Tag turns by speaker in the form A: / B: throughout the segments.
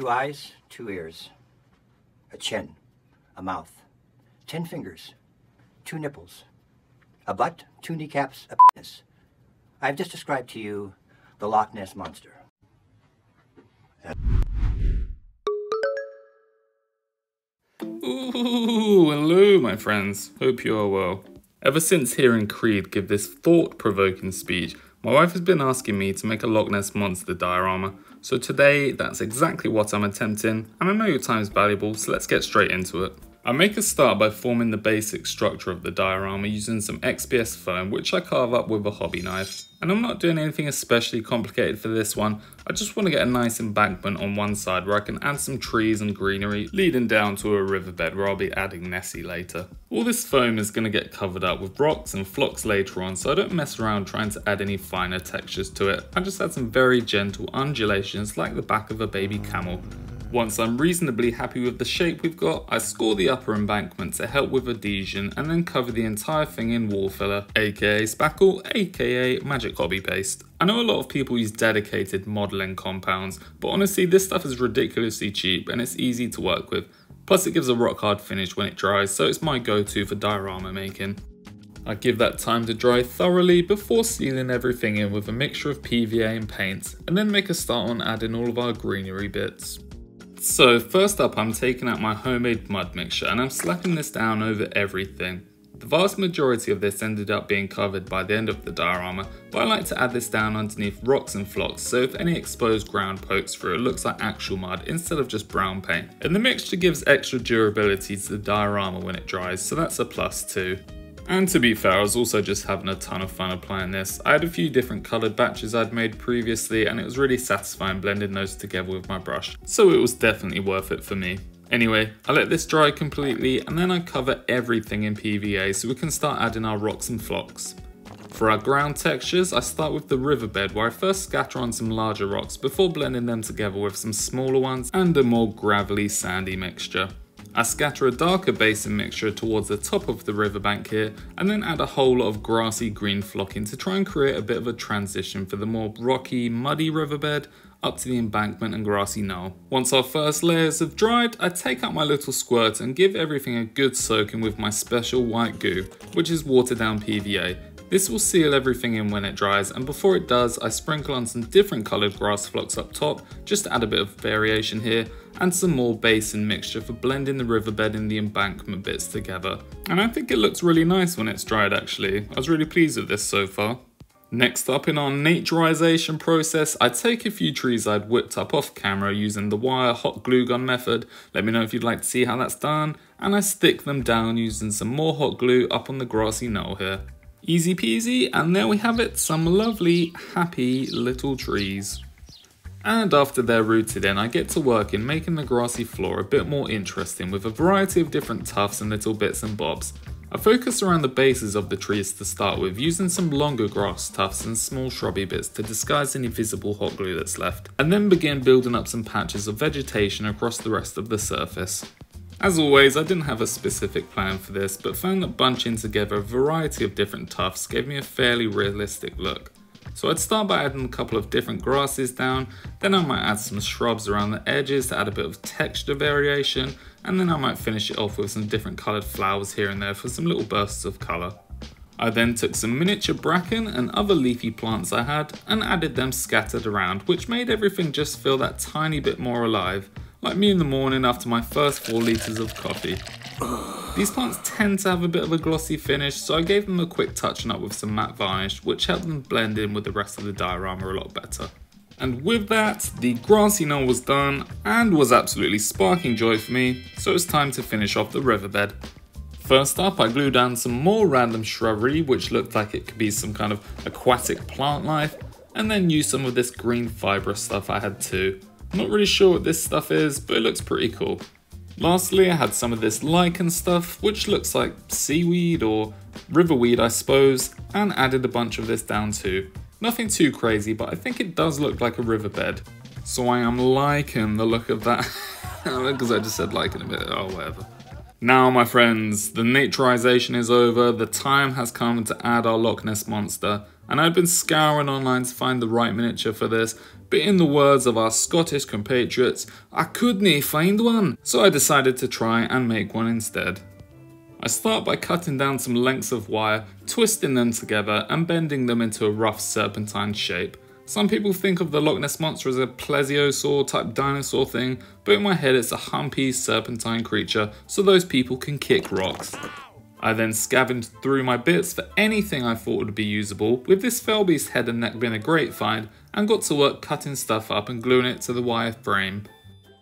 A: two eyes, two ears, a chin, a mouth, ten fingers, two nipples, a butt, two kneecaps, a penis. I've just described to you the Loch Ness Monster.
B: Ooh, hello, my friends. Hope you are well. Ever since hearing Creed give this thought provoking speech, my wife has been asking me to make a Loch Ness Monster diorama. So today, that's exactly what I'm attempting, and I know your time is valuable, so let's get straight into it. I make a start by forming the basic structure of the diorama using some XPS foam which I carve up with a hobby knife. And I'm not doing anything especially complicated for this one, I just want to get a nice embankment on one side where I can add some trees and greenery leading down to a riverbed where I'll be adding Nessie later. All this foam is going to get covered up with rocks and flocks later on so I don't mess around trying to add any finer textures to it, I just add some very gentle undulations like the back of a baby camel. Once I'm reasonably happy with the shape we've got, I score the upper embankment to help with adhesion and then cover the entire thing in wall filler, aka spackle, aka magic hobby paste. I know a lot of people use dedicated modelling compounds, but honestly this stuff is ridiculously cheap and it's easy to work with. Plus it gives a rock hard finish when it dries, so it's my go-to for diorama making. I give that time to dry thoroughly before sealing everything in with a mixture of PVA and paint, and then make a start on adding all of our greenery bits. So first up I'm taking out my homemade mud mixture and I'm slapping this down over everything. The vast majority of this ended up being covered by the end of the diorama, but I like to add this down underneath rocks and flocks so if any exposed ground pokes through it looks like actual mud instead of just brown paint. And the mixture gives extra durability to the diorama when it dries, so that's a plus too. And to be fair, I was also just having a ton of fun applying this. I had a few different coloured batches I'd made previously and it was really satisfying blending those together with my brush, so it was definitely worth it for me. Anyway, I let this dry completely and then I cover everything in PVA so we can start adding our rocks and flocks. For our ground textures, I start with the riverbed where I first scatter on some larger rocks before blending them together with some smaller ones and a more gravelly sandy mixture. I scatter a darker basin mixture towards the top of the riverbank here and then add a whole lot of grassy green flocking to try and create a bit of a transition for the more rocky, muddy riverbed up to the embankment and grassy knoll. Once our first layers have dried, I take out my little squirt and give everything a good soaking with my special white goo, which is watered down PVA. This will seal everything in when it dries and before it does I sprinkle on some different coloured grass flocks up top just to add a bit of variation here and some more basin mixture for blending the riverbed and the embankment bits together. And I think it looks really nice when it's dried actually. I was really pleased with this so far. Next up in our naturization process, I take a few trees I'd whipped up off camera using the wire hot glue gun method. Let me know if you'd like to see how that's done. And I stick them down using some more hot glue up on the grassy knoll here. Easy peasy, and there we have it, some lovely, happy little trees. And after they're rooted in, I get to work in making the grassy floor a bit more interesting with a variety of different tufts and little bits and bobs. I focus around the bases of the trees to start with, using some longer grass tufts and small shrubby bits to disguise any visible hot glue that's left, and then begin building up some patches of vegetation across the rest of the surface. As always, I didn't have a specific plan for this, but found that bunching together a variety of different tufts gave me a fairly realistic look. So I'd start by adding a couple of different grasses down, then I might add some shrubs around the edges to add a bit of texture variation, and then I might finish it off with some different coloured flowers here and there for some little bursts of colour. I then took some miniature bracken and other leafy plants I had and added them scattered around, which made everything just feel that tiny bit more alive, like me in the morning after my first 4 litres of coffee. These plants tend to have a bit of a glossy finish, so I gave them a quick touching up with some matte varnish, which helped them blend in with the rest of the diorama a lot better. And with that, the grassy knoll was done and was absolutely sparking joy for me, so it's time to finish off the riverbed. First up, I glued down some more random shrubbery, which looked like it could be some kind of aquatic plant life, and then used some of this green fibrous stuff I had too. Not really sure what this stuff is, but it looks pretty cool. Lastly, I had some of this lichen stuff, which looks like seaweed or riverweed I suppose, and added a bunch of this down too. Nothing too crazy, but I think it does look like a riverbed. So I am liking the look of that, because I just said lichen a bit, oh whatever. Now, my friends, the naturization is over, the time has come to add our Loch Ness Monster, and I've been scouring online to find the right miniature for this, but in the words of our Scottish compatriots, I couldn't find one, so I decided to try and make one instead. I start by cutting down some lengths of wire, twisting them together and bending them into a rough serpentine shape. Some people think of the Loch Ness Monster as a plesiosaur type dinosaur thing, but in my head it's a humpy serpentine creature, so those people can kick rocks. I then scavenged through my bits for anything I thought would be usable, with this Felbeast head and neck being a great find, and got to work cutting stuff up and gluing it to the wire frame.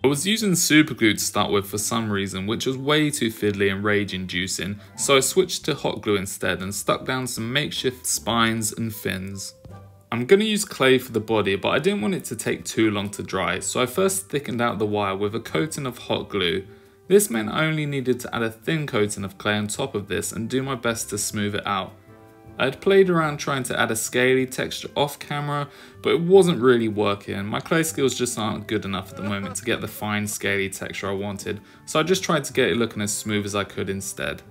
B: I was using super glue to start with for some reason, which was way too fiddly and rage inducing, so I switched to hot glue instead and stuck down some makeshift spines and fins. I'm going to use clay for the body, but I didn't want it to take too long to dry, so I first thickened out the wire with a coating of hot glue. This meant I only needed to add a thin coating of clay on top of this and do my best to smooth it out. I had played around trying to add a scaly texture off camera, but it wasn't really working. My clay skills just aren't good enough at the moment to get the fine scaly texture I wanted, so I just tried to get it looking as smooth as I could instead.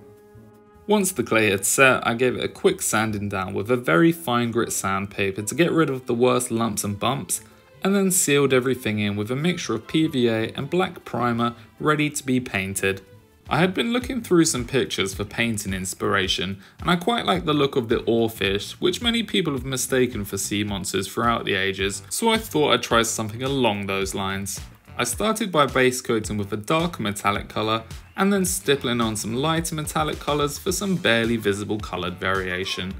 B: Once the clay had set, I gave it a quick sanding down with a very fine grit sandpaper to get rid of the worst lumps and bumps, and then sealed everything in with a mixture of PVA and black primer ready to be painted. I had been looking through some pictures for painting inspiration, and I quite like the look of the oarfish, which many people have mistaken for sea monsters throughout the ages, so I thought I'd try something along those lines. I started by base coating with a darker metallic colour and then stippling on some lighter metallic colours for some barely visible coloured variation.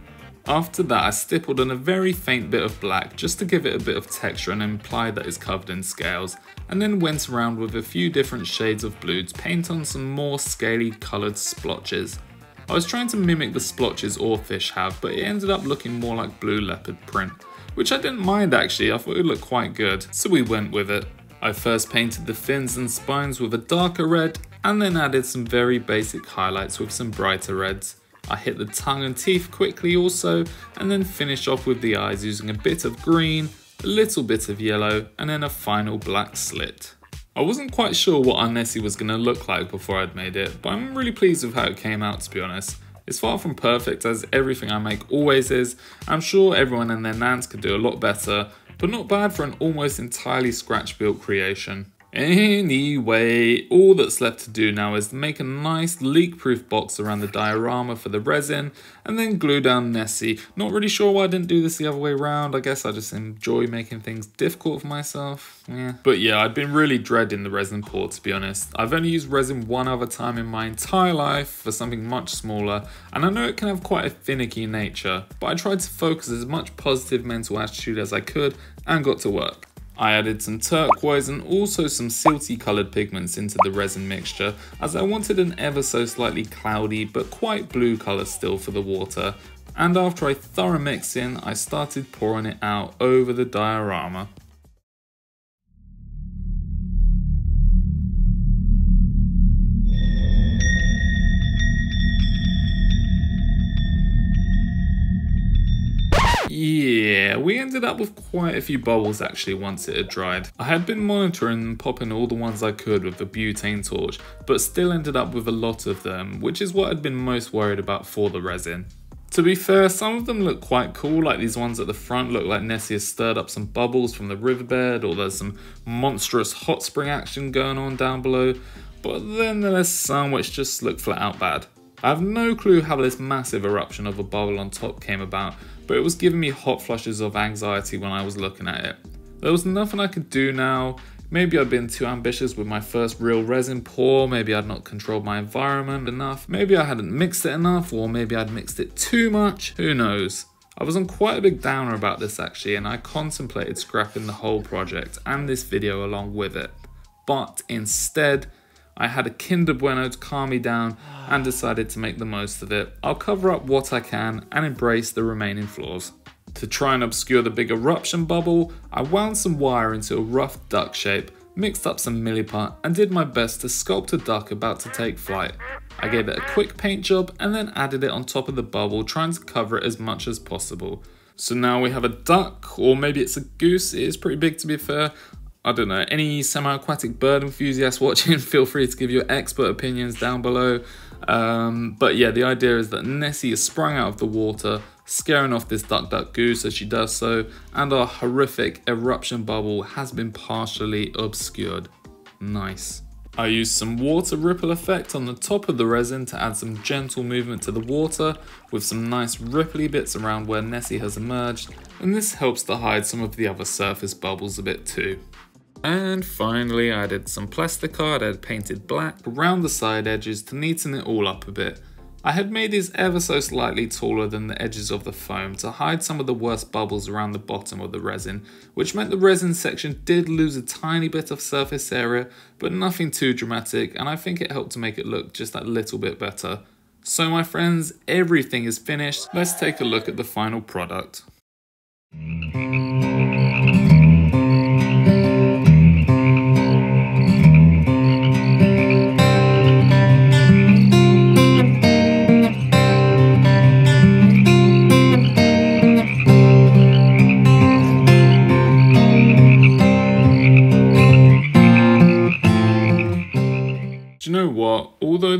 B: After that I stippled on a very faint bit of black just to give it a bit of texture and imply that it's covered in scales, and then went around with a few different shades of blue to paint on some more scaly coloured splotches. I was trying to mimic the splotches all oarfish have, but it ended up looking more like blue leopard print, which I didn't mind actually, I thought it looked quite good, so we went with it. I first painted the fins and spines with a darker red and then added some very basic highlights with some brighter reds. I hit the tongue and teeth quickly also and then finished off with the eyes using a bit of green, a little bit of yellow and then a final black slit. I wasn't quite sure what our Nessie was going to look like before I'd made it, but I'm really pleased with how it came out to be honest. It's far from perfect as everything I make always is. I'm sure everyone and their nans could do a lot better, but not bad for an almost entirely scratch built creation. Anyway, all that's left to do now is make a nice leak-proof box around the diorama for the resin and then glue down Nessie. Not really sure why I didn't do this the other way around. I guess I just enjoy making things difficult for myself. Yeah. But yeah, I'd been really dreading the resin pour to be honest. I've only used resin one other time in my entire life for something much smaller and I know it can have quite a finicky nature, but I tried to focus as much positive mental attitude as I could and got to work. I added some turquoise and also some silty coloured pigments into the resin mixture as I wanted an ever so slightly cloudy but quite blue colour still for the water and after a thorough mix in I started pouring it out over the diorama. Yeah, we ended up with quite a few bubbles actually once it had dried. I had been monitoring and popping all the ones I could with the butane torch, but still ended up with a lot of them, which is what I'd been most worried about for the resin. To be fair, some of them look quite cool, like these ones at the front look like Nessie has stirred up some bubbles from the riverbed, or there's some monstrous hot spring action going on down below, but then there's some which just look flat out bad. I have no clue how this massive eruption of a bubble on top came about, but it was giving me hot flushes of anxiety when I was looking at it. There was nothing I could do now. Maybe I'd been too ambitious with my first real resin pour, maybe I'd not controlled my environment enough, maybe I hadn't mixed it enough, or maybe I'd mixed it too much, who knows. I was on quite a big downer about this actually, and I contemplated scrapping the whole project and this video along with it. But instead, I had a Kinder Bueno to calm me down and decided to make the most of it. I'll cover up what I can and embrace the remaining flaws. To try and obscure the big eruption bubble, I wound some wire into a rough duck shape, mixed up some milliput and did my best to sculpt a duck about to take flight. I gave it a quick paint job and then added it on top of the bubble trying to cover it as much as possible. So now we have a duck, or maybe it's a goose, it is pretty big to be fair. I don't know, any semi-aquatic bird enthusiasts watching, feel free to give your expert opinions down below. Um, but yeah, the idea is that Nessie is sprung out of the water, scaring off this duck duck goose as she does so, and our horrific eruption bubble has been partially obscured. Nice. I used some water ripple effect on the top of the resin to add some gentle movement to the water with some nice ripply bits around where Nessie has emerged and this helps to hide some of the other surface bubbles a bit too. And finally I added some plasticard I had painted black around the side edges to neaten it all up a bit I had made these ever so slightly taller than the edges of the foam to hide some of the worst bubbles around the bottom of the resin, which meant the resin section did lose a tiny bit of surface area, but nothing too dramatic, and I think it helped to make it look just that little bit better. So my friends, everything is finished, let's take a look at the final product.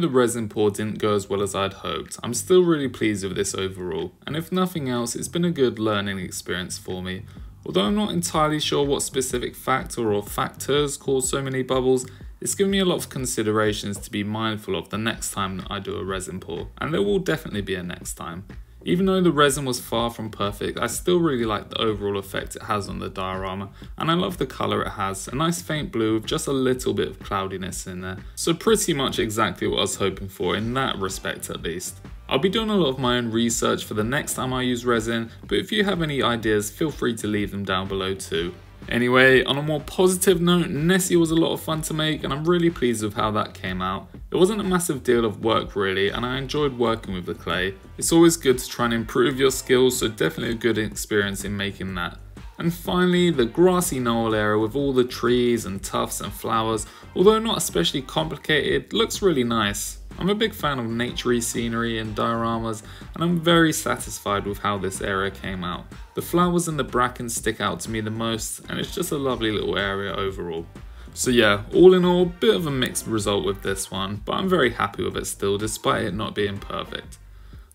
B: The resin pour didn't go as well as I'd hoped, I'm still really pleased with this overall, and if nothing else, it's been a good learning experience for me. Although I'm not entirely sure what specific factor or factors cause so many bubbles, it's given me a lot of considerations to be mindful of the next time I do a resin pour, and there will definitely be a next time. Even though the resin was far from perfect, I still really like the overall effect it has on the diorama, and I love the colour it has, a nice faint blue with just a little bit of cloudiness in there. So pretty much exactly what I was hoping for in that respect at least. I'll be doing a lot of my own research for the next time I use resin, but if you have any ideas, feel free to leave them down below too. Anyway, on a more positive note, Nessie was a lot of fun to make and I'm really pleased with how that came out. It wasn't a massive deal of work really and I enjoyed working with the clay. It's always good to try and improve your skills so definitely a good experience in making that. And finally, the grassy knoll area with all the trees and tufts and flowers, although not especially complicated, looks really nice. I'm a big fan of naturey scenery and dioramas, and I'm very satisfied with how this area came out. The flowers and the bracken stick out to me the most, and it's just a lovely little area overall. So yeah, all in all, a bit of a mixed result with this one, but I'm very happy with it still, despite it not being perfect.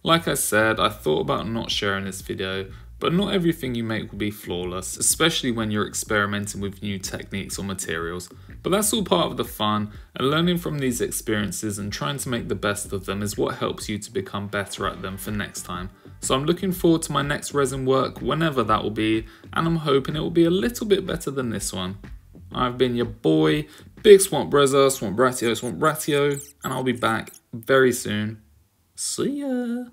B: Like I said, I thought about not sharing this video, but not everything you make will be flawless, especially when you're experimenting with new techniques or materials. But that's all part of the fun, and learning from these experiences and trying to make the best of them is what helps you to become better at them for next time. So I'm looking forward to my next resin work, whenever that will be, and I'm hoping it will be a little bit better than this one. I've been your boy, Big Swamp Brezza, Swamp Ratio, Swamp Ratio, and I'll be back very soon. See ya!